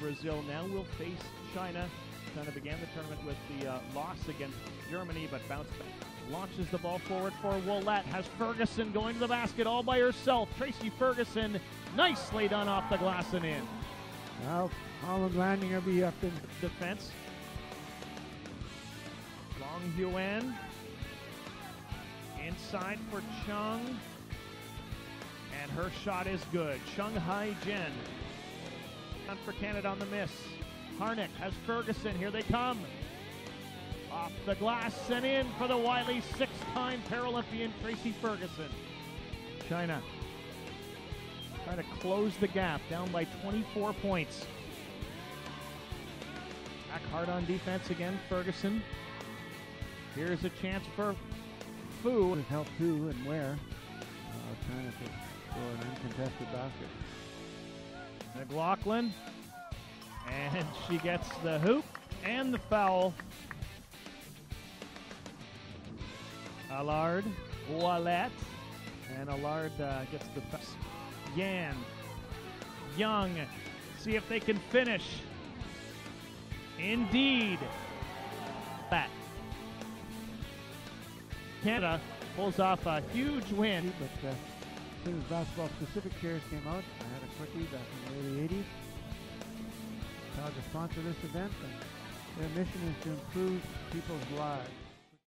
Brazil now will face China. China began the tournament with the uh, loss against Germany, but bounced back. Launches the ball forward for Ouellet. Has Ferguson going to the basket all by herself. Tracy Ferguson, nicely done off the glass and in. Well, Holland landing will be up in Defense. Long Yuan. Inside for Chung. And her shot is good. Chung Hai Jen. On for Canada on the miss. Harnock has Ferguson. Here they come. Off the glass and in for the Wiley six-time Paralympian Tracy Ferguson. China trying to close the gap, down by 24 points. Back hard on defense again, Ferguson. Here's a chance for Fu. help who and where. Uh, trying to score an uncontested basket. McLachlan. And she gets the hoop and the foul. Allard, Ouellet, and Allard uh, gets the foul. Yan, Young, see if they can finish. Indeed. Back. Canada pulls off a huge win. But uh, as soon as basketball specific shares came out, I had a quickie back in the early 80s. Proud to sponsor this event, and their mission is to improve people's lives.